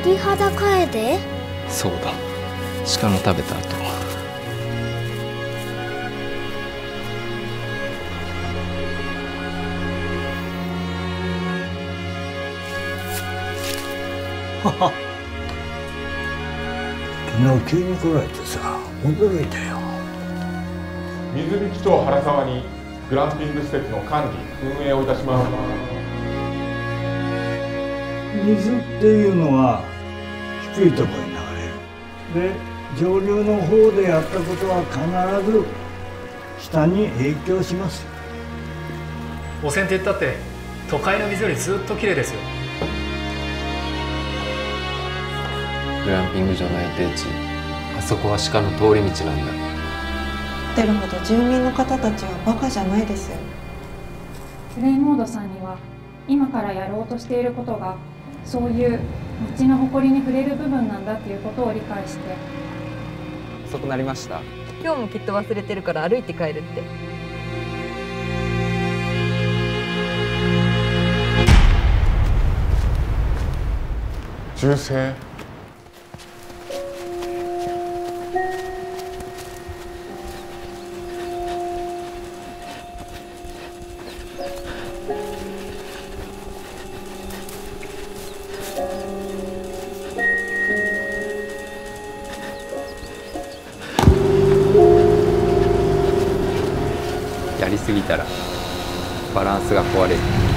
鳥肌かえでそうだ。鹿の食べた後。昨日急に来られてさ驚いたよ。水引町原沢にグランピング施設の管理運営をいたします水っていうのは低いところに流れる。で上流の方でやったことは必ず下に影響します。汚染って言ったって都会の水よりずっと綺麗ですよ。グランピング場の予定地あそこは鹿の通り道なんだ。ってるほど住民の方たちはバカじゃないですよ。プレイモードさんには今からやろうとしていることがそういう街の誇りに触れる部分なんだっていうことを理解して。遅くなりました。今日もきっと忘れてるから歩いて帰るって。銃声すぎたらバランスが壊れる。